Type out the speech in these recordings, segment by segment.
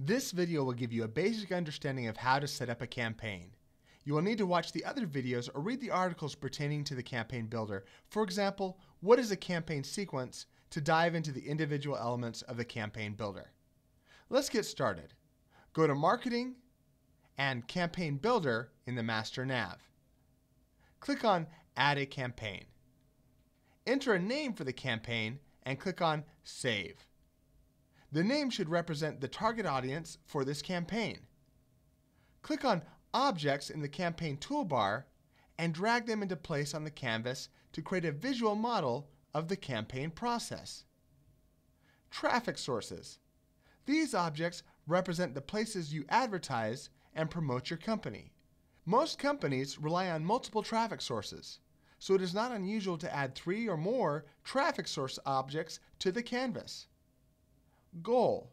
This video will give you a basic understanding of how to set up a campaign. You will need to watch the other videos or read the articles pertaining to the campaign builder. For example, what is a campaign sequence to dive into the individual elements of the campaign builder. Let's get started. Go to Marketing and Campaign Builder in the Master Nav. Click on Add a Campaign. Enter a name for the campaign and click on Save. The name should represent the target audience for this campaign. Click on Objects in the Campaign toolbar and drag them into place on the canvas to create a visual model of the campaign process. Traffic sources. These objects represent the places you advertise and promote your company. Most companies rely on multiple traffic sources, so it is not unusual to add three or more traffic source objects to the canvas. Goal.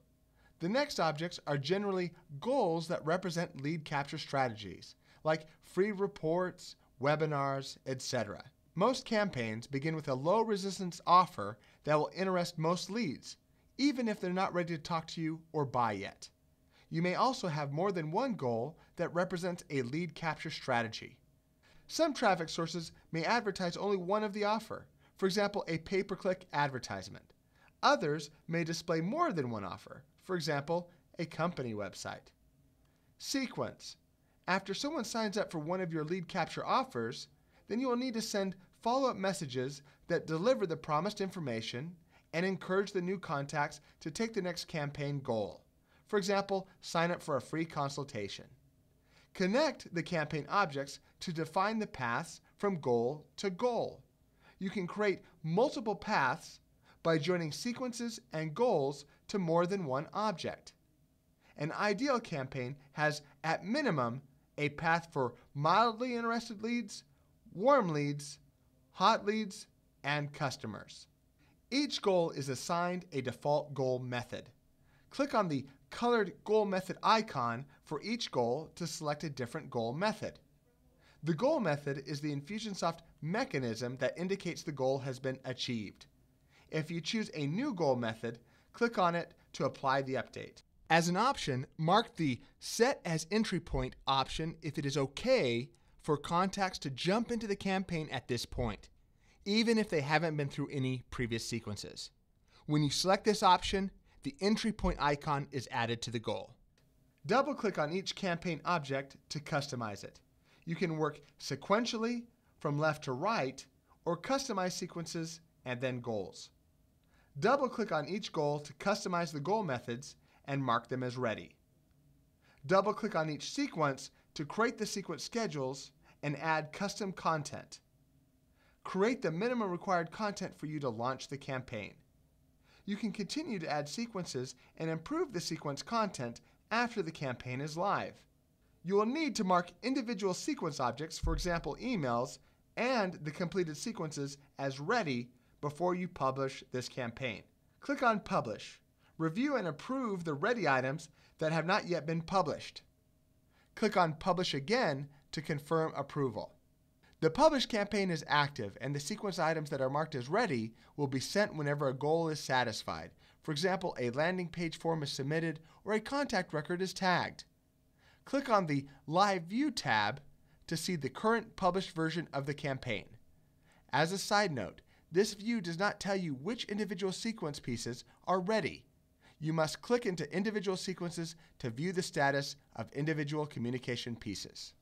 The next objects are generally goals that represent lead capture strategies, like free reports, webinars, etc. Most campaigns begin with a low resistance offer that will interest most leads, even if they're not ready to talk to you or buy yet. You may also have more than one goal that represents a lead capture strategy. Some traffic sources may advertise only one of the offer, for example, a pay per click advertisement. Others may display more than one offer, for example, a company website. Sequence. After someone signs up for one of your lead capture offers, then you will need to send follow up messages that deliver the promised information and encourage the new contacts to take the next campaign goal. For example, sign up for a free consultation. Connect the campaign objects to define the paths from goal to goal. You can create multiple paths by joining sequences and goals to more than one object. An ideal campaign has, at minimum, a path for mildly interested leads, warm leads, hot leads, and customers. Each goal is assigned a default goal method. Click on the colored goal method icon for each goal to select a different goal method. The goal method is the Infusionsoft mechanism that indicates the goal has been achieved. If you choose a new goal method, click on it to apply the update. As an option, mark the Set as Entry Point option if it is okay for contacts to jump into the campaign at this point, even if they haven't been through any previous sequences. When you select this option, the entry point icon is added to the goal. Double click on each campaign object to customize it. You can work sequentially from left to right or customize sequences and then goals. Double click on each goal to customize the goal methods and mark them as ready. Double click on each sequence to create the sequence schedules and add custom content. Create the minimum required content for you to launch the campaign. You can continue to add sequences and improve the sequence content after the campaign is live. You will need to mark individual sequence objects, for example emails, and the completed sequences as ready before you publish this campaign. Click on Publish. Review and approve the ready items that have not yet been published. Click on Publish again to confirm approval. The Publish campaign is active, and the sequence items that are marked as ready will be sent whenever a goal is satisfied. For example, a landing page form is submitted or a contact record is tagged. Click on the Live View tab to see the current published version of the campaign. As a side note, this view does not tell you which individual sequence pieces are ready. You must click into individual sequences to view the status of individual communication pieces.